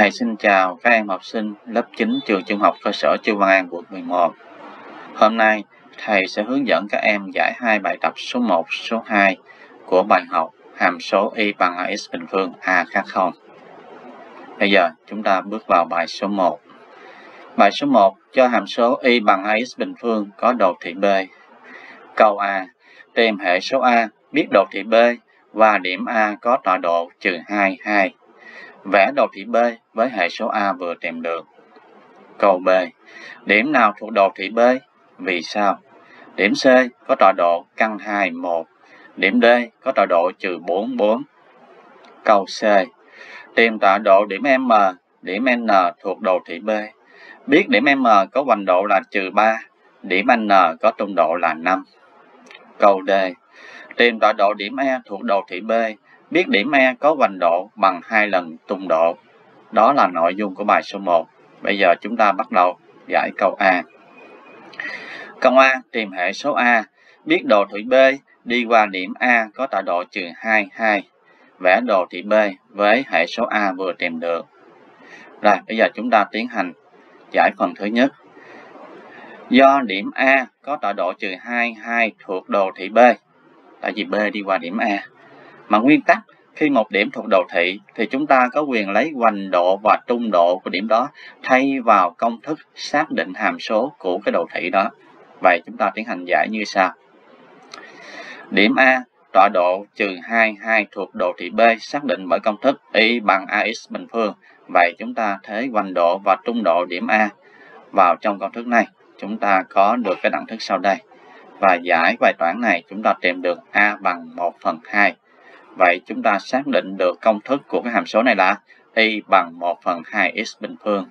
Thầy xin chào các em học sinh lớp 9 trường trung học cơ sở Chu Văn An quận 11. Hôm nay thầy sẽ hướng dẫn các em giải hai bài tập số 1, số 2 của bài học hàm số y bằng ax bình phương a khác 0. Bây giờ chúng ta bước vào bài số 1. Bài số 1 cho hàm số y bằng ax bình phương có đồ thị B. Câu A. Tìm hệ số A biết đồ thị B và điểm A có tọa độ trừ 2, 2. Vẽ đồ thị B với hệ số A vừa tìm được. Câu B. Điểm nào thuộc đồ thị B? Vì sao? Điểm C có tọa độ căn 2, 1. Điểm D có tọa độ trừ 4, 4. Câu C. Tìm tọa độ điểm M, điểm N thuộc đồ thị B. Biết điểm M có hoành độ là trừ 3, điểm N có tung độ là 5. Câu D. Tìm tọa độ điểm E thuộc đồ thị B biết điểm E có hoành độ bằng hai lần tung độ. Đó là nội dung của bài số 1. Bây giờ chúng ta bắt đầu giải câu A. Câu A tìm hệ số A, biết đồ thị B đi qua điểm A có tọa độ trừ 2, 2. Vẽ đồ thị B với hệ số A vừa tìm được. Rồi, bây giờ chúng ta tiến hành giải phần thứ nhất. Do điểm A có tọa độ trừ 2, 2 thuộc đồ thị B, tại vì B đi qua điểm A, mà nguyên tắc khi một điểm thuộc đồ thị thì chúng ta có quyền lấy hoành độ và trung độ của điểm đó thay vào công thức xác định hàm số của cái đồ thị đó. Vậy chúng ta tiến hành giải như sau. Điểm A tọa độ trừ 2, 2 thuộc đồ thị B xác định bởi công thức y bằng ax bình phương. Vậy chúng ta thế hoành độ và trung độ điểm A vào trong công thức này. Chúng ta có được cái đẳng thức sau đây. Và giải bài toán này chúng ta tìm được A bằng 1 phần 2. Vậy chúng ta xác định được công thức của cái hàm số này là y bằng 1 phần 2x bình phương.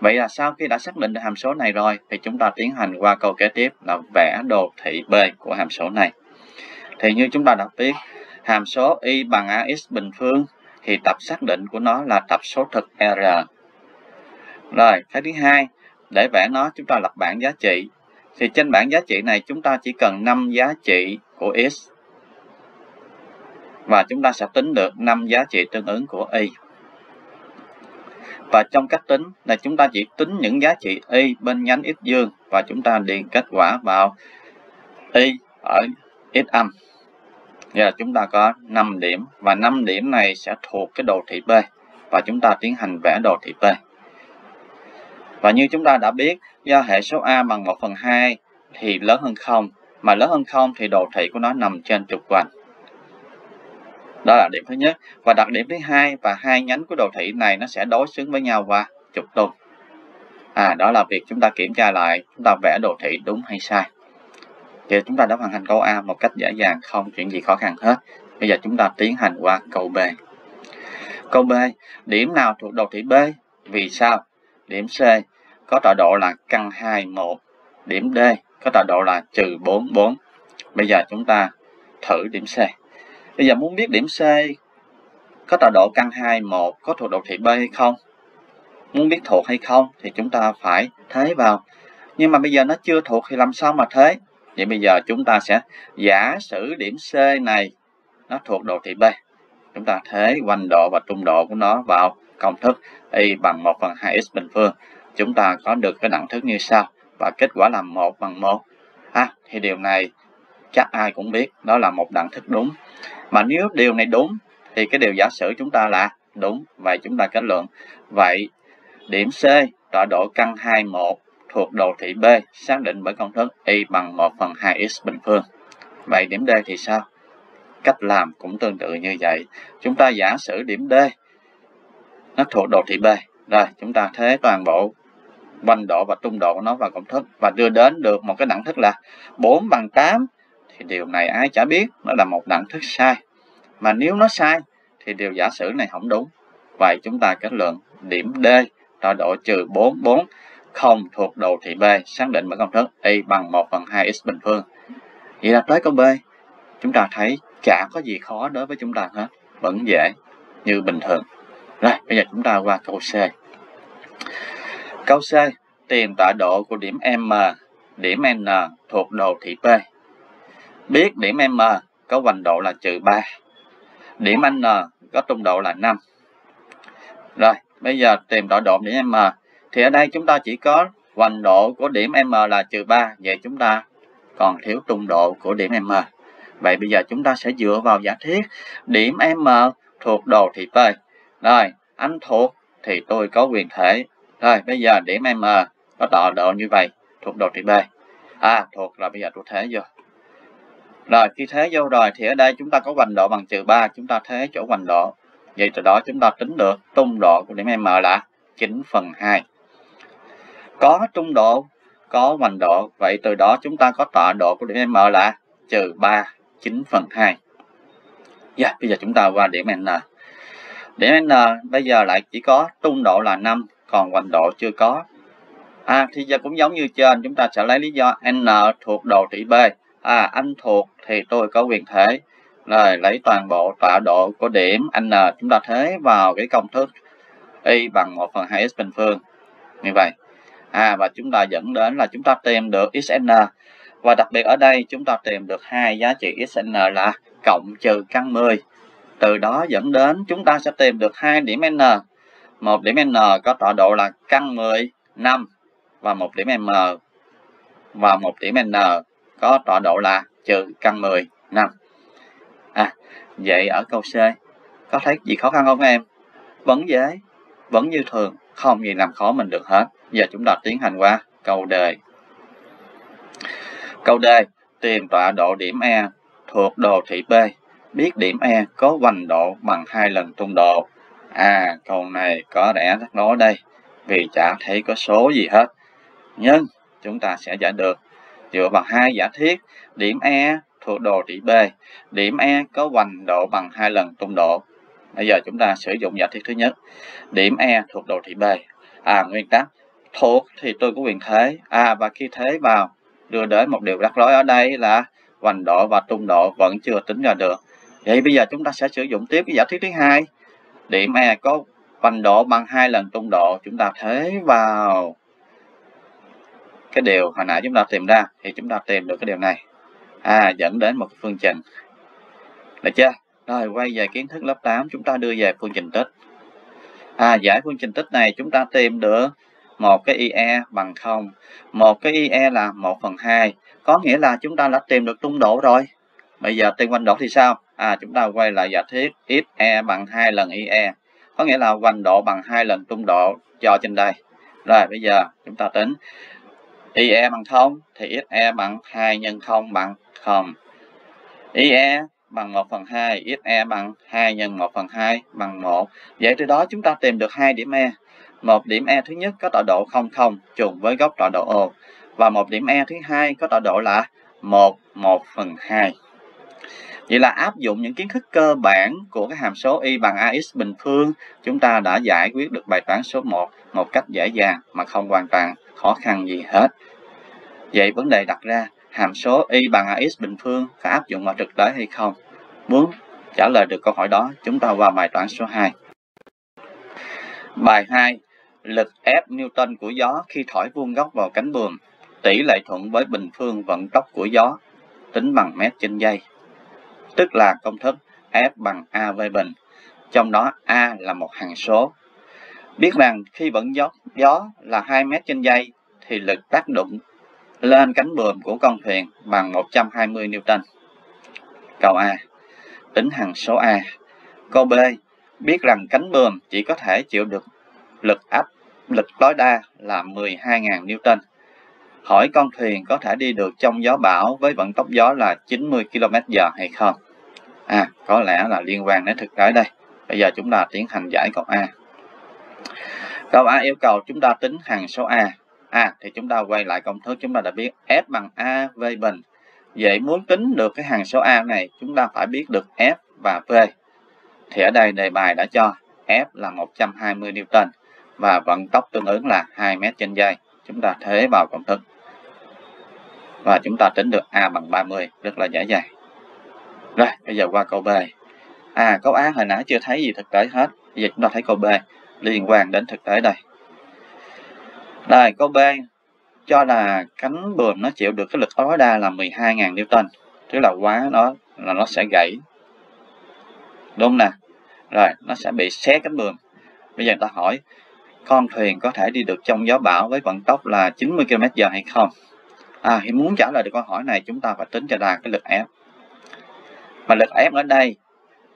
Vậy là sau khi đã xác định được hàm số này rồi thì chúng ta tiến hành qua câu kế tiếp là vẽ đồ thị B của hàm số này. Thì như chúng ta đã biết, hàm số y bằng ax bình phương thì tập xác định của nó là tập số thực R. Rồi, cái thứ hai, để vẽ nó chúng ta lập bảng giá trị. Thì trên bảng giá trị này chúng ta chỉ cần 5 giá trị của x và chúng ta sẽ tính được 5 giá trị tương ứng của y. Và trong cách tính là chúng ta chỉ tính những giá trị y bên nhánh x dương và chúng ta điền kết quả vào y ở x âm. Giờ chúng ta có 5 điểm và 5 điểm này sẽ thuộc cái đồ thị B và chúng ta tiến hành vẽ đồ thị B. Và như chúng ta đã biết, do hệ số A bằng 1 phần 2 thì lớn hơn 0, mà lớn hơn 0 thì đồ thị của nó nằm trên trục hoành. Đó là điểm thứ nhất. Và đặc điểm thứ hai và hai nhánh của đồ thị này nó sẽ đối xứng với nhau và trục tung. À, đó là việc chúng ta kiểm tra lại chúng ta vẽ đồ thị đúng hay sai. Thì chúng ta đã hoàn thành câu A một cách dễ dàng, không chuyện gì khó khăn hết. Bây giờ chúng ta tiến hành qua câu B. Câu B, điểm nào thuộc đồ thị B? Vì sao? Điểm C có tọa độ là căn 2, 1. Điểm D có tọa độ là trừ 4, 4. Bây giờ chúng ta thử điểm C. Bây giờ muốn biết điểm C có tọa độ căn 2, 1 có thuộc đồ thị B hay không? Muốn biết thuộc hay không thì chúng ta phải thế vào. Nhưng mà bây giờ nó chưa thuộc thì làm sao mà thế? Vậy bây giờ chúng ta sẽ giả sử điểm C này nó thuộc đồ thị B. Chúng ta thế hoành độ và trung độ của nó vào công thức y bằng 1 phần 2x bình phương. Chúng ta có được cái đẳng thức như sau. Và kết quả là 1 bằng 1. À, thì điều này chắc ai cũng biết đó là một đẳng thức đúng. Mà nếu điều này đúng thì cái điều giả sử chúng ta là đúng. Vậy chúng ta kết luận. Vậy điểm C tọa độ căn 21 thuộc đồ thị B xác định bởi công thức y bằng 1 phần 2x bình phương. Vậy điểm D thì sao? Cách làm cũng tương tự như vậy. Chúng ta giả sử điểm D nó thuộc đồ thị B. Rồi, chúng ta thế toàn bộ quanh độ và tung độ của nó vào công thức và đưa đến được một cái đẳng thức là 4 bằng 8 thì điều này ai chả biết nó là một đẳng thức sai. Mà nếu nó sai thì điều giả sử này không đúng. Vậy chúng ta kết luận điểm D tọa độ trừ 4, 4 không thuộc đồ thị B xác định bởi công thức y bằng 1 phần 2x bình phương. Vậy là tới câu B, chúng ta thấy chả có gì khó đối với chúng ta hết, vẫn dễ như bình thường. Rồi, bây giờ chúng ta qua câu C. Câu C, tìm tọa độ của điểm M, điểm N thuộc đồ thị P. Biết điểm M có hoành độ là trừ 3, điểm N có trung độ là 5. Rồi, bây giờ tìm tọa độ điểm M. Thì ở đây chúng ta chỉ có hoành độ của điểm M là trừ 3. Vậy chúng ta còn thiếu trung độ của điểm M. Vậy bây giờ chúng ta sẽ dựa vào giả thiết điểm M thuộc đồ thị P. Rồi, anh thuộc thì tôi có quyền thể. Rồi, bây giờ điểm M có tọa độ như vậy, thuộc đồ thị B. À, thuộc là bây giờ tôi thế vô. Rồi, khi thế vô rồi thì ở đây chúng ta có hoành độ bằng trừ 3, chúng ta thế chỗ hoành độ. Vậy từ đó chúng ta tính được trung độ của điểm M là 9 phần 2. Có trung độ, có hoành độ, vậy từ đó chúng ta có tọa độ của điểm M là trừ 3, 9 phần 2. Yeah, dạ, bây giờ chúng ta qua điểm N. Điểm N bây giờ lại chỉ có trung độ là 5, còn hoành độ chưa có. À, thì giờ cũng giống như trên, chúng ta sẽ lấy lý do N thuộc đồ trị B. À, anh thuộc thì tôi có quyền thế Rồi, lấy toàn bộ tọa độ của điểm N chúng ta thế vào cái công thức Y bằng 1 phần 2 x bình phương. Như vậy. À, và chúng ta dẫn đến là chúng ta tìm được XN. Và đặc biệt ở đây chúng ta tìm được hai giá trị XN là cộng trừ căn 10. Từ đó dẫn đến chúng ta sẽ tìm được hai điểm N. Một điểm N có tọa độ là căn 10, 5 và một điểm M và một điểm N có tọa độ là trừ căn 10, năm. À, vậy ở câu C có thấy gì khó khăn không em? Vẫn dễ, vẫn như thường, không gì làm khó mình được hết. Giờ chúng ta tiến hành qua câu d. Câu D, tìm tọa độ điểm E thuộc đồ thị B. Biết điểm E có hoành độ bằng hai lần tung độ. À, câu này có lẽ rắc rối đây, vì chả thấy có số gì hết. Nhưng chúng ta sẽ giải được dựa vào hai giả thiết điểm E thuộc đồ thị B. Điểm E có hoành độ bằng hai lần tung độ. Bây giờ chúng ta sử dụng giả thiết thứ nhất. Điểm E thuộc đồ thị B. À, nguyên tắc. Thuộc thì tôi có quyền thế. À, và khi thế vào, đưa đến một điều rắc rối ở đây là hoành độ và tung độ vẫn chưa tính ra được. Vậy bây giờ chúng ta sẽ sử dụng tiếp cái giả thiết thứ hai. Điểm E có hoành độ bằng hai lần tung độ. Chúng ta thế vào cái điều hồi nãy chúng ta tìm ra, thì chúng ta tìm được cái điều này. À dẫn đến một phương trình. Được chưa? Rồi, quay về kiến thức lớp 8 chúng ta đưa về phương trình tích. À giải phương trình tích này chúng ta tìm được một cái IE bằng 0 một cái IE là 1 phần 2 có nghĩa là chúng ta đã tìm được tung độ rồi. Bây giờ tìm quanh độ thì sao? À chúng ta quay lại giả thiết XE bằng 2 lần IE có nghĩa là hoành độ bằng hai lần tung độ cho trên đây. Rồi, bây giờ chúng ta tính. IE bằng 0 thì XE bằng 2 nhân 0 bằng 0. IE bằng 1 phần 2, XE bằng 2 nhân 1 phần 2 bằng 1. Vậy từ đó chúng ta tìm được hai điểm E. Một điểm E thứ nhất có tọa độ 0, 0 trùng với góc tọa độ O. Và một điểm E thứ hai có tọa độ là 1, 1 phần 2. Vậy là áp dụng những kiến thức cơ bản của cái hàm số y bằng ax bình phương, chúng ta đã giải quyết được bài toán số 1 một cách dễ dàng mà không hoàn toàn khó khăn gì hết. Vậy vấn đề đặt ra, hàm số y bằng ax bình phương có áp dụng vào thực tế hay không? Muốn trả lời được câu hỏi đó, chúng ta vào bài toán số 2. Bài 2. Lực ép Newton của gió khi thổi vuông góc vào cánh buồm tỷ lệ thuận với bình phương vận tốc của gió tính bằng mét trên giây. Tức là công thức F bằng A V bình. Trong đó A là một hằng số Biết rằng khi vận gió, gió là 2 mét trên giây thì lực tác động lên cánh buồm của con thuyền bằng 120 Newton. Câu A. Tính hằng số A. Câu B. Biết rằng cánh buồm chỉ có thể chịu được lực áp lực tối đa là 12.000 Newton. Hỏi con thuyền có thể đi được trong gió bão với vận tốc gió là 90 km h hay không? À, có lẽ là liên quan đến thực tế đây. Bây giờ chúng ta tiến hành giải câu A. Câu A yêu cầu chúng ta tính hằng số A. À, thì chúng ta quay lại công thức chúng ta đã biết F bằng A V bình. Vậy muốn tính được cái hằng số A này, chúng ta phải biết được F và V. Thì ở đây đề bài đã cho F là 120 Newton và vận tốc tương ứng là 2 m trên giây. Chúng ta thế vào công thức. Và chúng ta tính được A bằng 30, rất là dễ dàng. Rồi, bây giờ qua câu B. À, câu A hồi nãy chưa thấy gì thực tế hết. Bây giờ chúng ta thấy câu B liên quan đến thực tế đây. Đây, câu B cho là cánh buồm nó chịu được cái lực tối đa là 12.000 Newton. Tức là quá nó là nó sẽ gãy. Đúng nè. Rồi, nó sẽ bị xé cánh buồm. bây giờ ta hỏi con thuyền có thể đi được trong gió bão với vận tốc là 90 km/h hay không? À, thì muốn trả lời được câu hỏi này chúng ta phải tính cho ra cái lực F. Mà lực F ở đây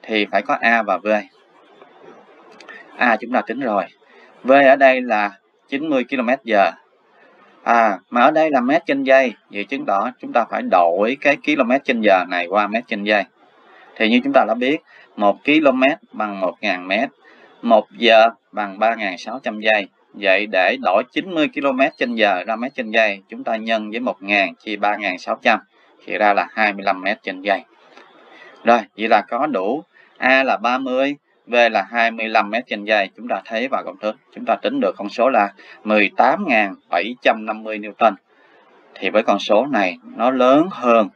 thì phải có A và V. A chúng ta tính rồi. V ở đây là 90 km/h. À, mà ở đây là mét trên giây, vậy chứng tỏ chúng ta phải đổi cái km trên giờ này qua mét trên giây. Thì như chúng ta đã biết, 1 km bằng 1.000 mét, 1 giờ bằng 3.600 giây. Vậy để đổi 90 km trên giờ ra mét trên giây, chúng ta nhân với 1.000 chia 3.600, thì ra là 25 mét trên giây. Rồi, vậy là có đủ A là 30, V là 25 mét trên giây. Chúng ta thấy vào công thức, chúng ta tính được con số là 18.750 Newton. Thì với con số này nó lớn hơn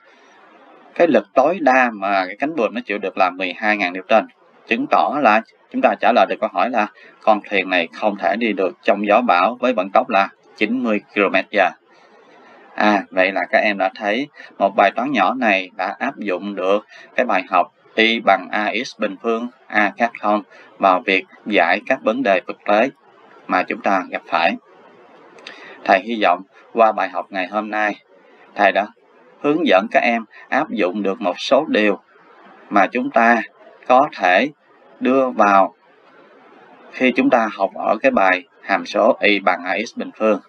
cái lực tối đa mà cái cánh buồm nó chịu được là 12.000 Newton. Chứng tỏ là chúng ta trả lời được câu hỏi là con thuyền này không thể đi được trong gió bão với vận tốc là 90 km/h. À, vậy là các em đã thấy một bài toán nhỏ này đã áp dụng được cái bài học y bằng ax bình phương a khác không vào việc giải các vấn đề thực tế mà chúng ta gặp phải. Thầy hy vọng qua bài học ngày hôm nay, thầy đã hướng dẫn các em áp dụng được một số điều mà chúng ta có thể đưa vào khi chúng ta học ở cái bài hàm số y bằng ax bình phương.